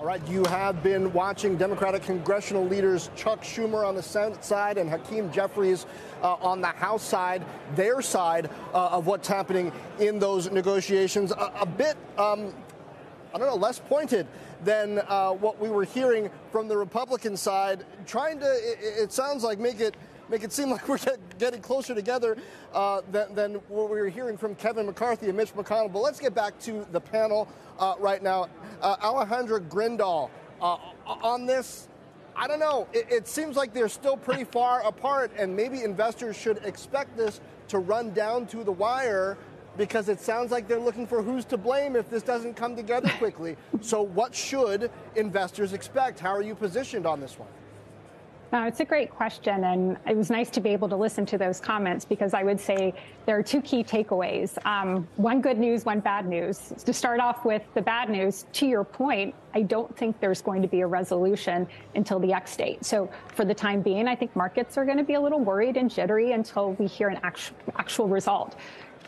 All right, you have been watching Democratic congressional leaders Chuck Schumer on the Senate side and Hakeem Jeffries uh, on the House side, their side uh, of what's happening in those negotiations. A, a bit, um, I don't know, less pointed than uh, what we were hearing from the Republican side, trying to, it, it sounds like, make it make it seem like we're getting closer together uh, than, than, what we were hearing from Kevin McCarthy and Mitch McConnell. But let's get back to the panel uh, right now. Uh, Alejandra Grindal, uh, on this, I don't know. It, it, seems like they're still pretty far apart, and maybe investors should expect this to run down to the wire because it sounds like they're looking for who's to blame if this doesn't come together quickly. so, what should investors expect? How are you positioned on this one? Uh, it's a great question, and it was nice to be able to listen to those comments because I would say there are two key takeaways. Um, one good news, one bad news. To start off with the bad news, to your point, I don't think there's going to be a resolution until the X date. So for the time being, I think markets are going to be a little worried and jittery until we hear an actual, actual result.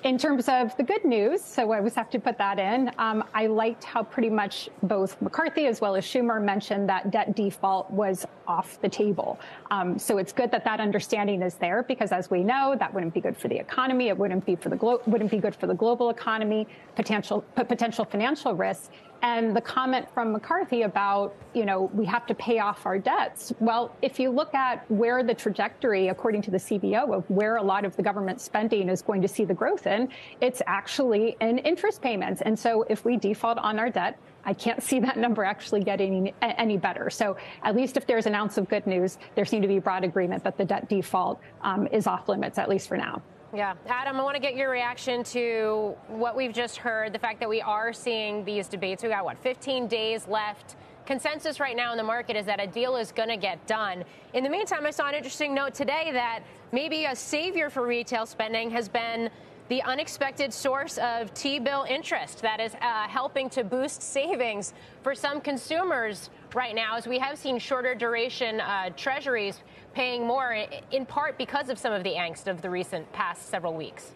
In terms of the good news, so I always have to put that in, um, I liked how pretty much both McCarthy as well as Schumer mentioned that debt default was off the table. Um, so it's good that that understanding is there because, as we know, that wouldn't be good for the economy. It wouldn't be for the glo- wouldn't be good for the global economy, potential potential financial risks. And the comment from McCarthy about, you know, we have to pay off our debts. Well, if you look at where the trajectory, according to the CBO, of where a lot of the government spending is going to see the growth in, it's actually in interest payments. And so if we default on our debt, I can't see that number actually getting any better. So at least if there's an ounce of good news, there seemed to be broad agreement that the debt default um, is off limits, at least for now. Yeah. Adam, I want to get your reaction to what we've just heard, the fact that we are seeing these debates. We got, what, 15 days left? Consensus right now in the market is that a deal is going to get done. In the meantime, I saw an interesting note today that maybe a savior for retail spending has been the unexpected source of T bill interest that is uh, helping to boost savings for some consumers right now, as we have seen shorter duration uh, treasuries paying more, in part because of some of the angst of the recent past several weeks.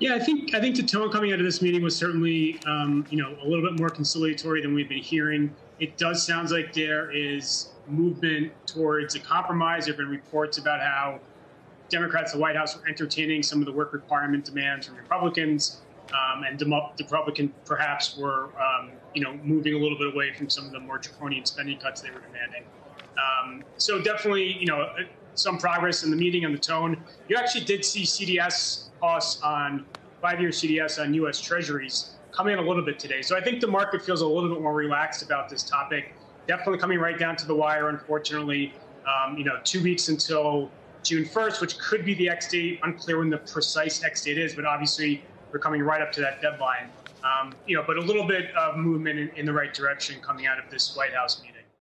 Yeah, I think I think the tone coming out of this meeting was certainly, um, you know, a little bit more conciliatory than we've been hearing. It does sound like there is movement towards a compromise. There have been reports about how Democrats, at the White House, were entertaining some of the work requirement demands from Republicans, um, and the Republicans perhaps were, um, you know, moving a little bit away from some of the more draconian spending cuts they were demanding. Um, so definitely, you know, uh, some progress in the meeting and the tone. You actually did see CDS costs on five-year CDS on U.S. Treasuries come in a little bit today. So I think the market feels a little bit more relaxed about this topic. Definitely coming right down to the wire, unfortunately. Um, you know, two weeks until June 1st, which could be the X date. Unclear when the precise X date is, but obviously we're coming right up to that deadline. Um, you know, but a little bit of movement in, in the right direction coming out of this White House meeting.